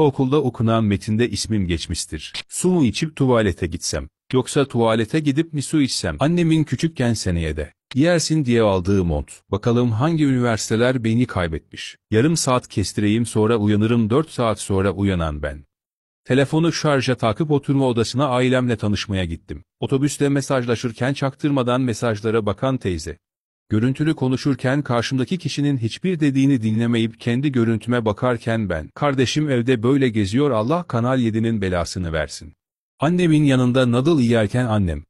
Okulda okunan metinde ismim geçmiştir. Su mu içip tuvalete gitsem? Yoksa tuvalete gidip mi su içsem? Annemin küçükken seneye de. Yersin diye aldığı mont. Bakalım hangi üniversiteler beni kaybetmiş. Yarım saat kestireyim sonra uyanırım 4 saat sonra uyanan ben. Telefonu şarja takıp oturma odasına ailemle tanışmaya gittim. Otobüste mesajlaşırken çaktırmadan mesajlara bakan teyze. Görüntülü konuşurken karşımdaki kişinin hiçbir dediğini dinlemeyip kendi görüntüme bakarken ben, kardeşim evde böyle geziyor Allah Kanal 7'nin belasını versin. Annemin yanında nadıl yerken annem,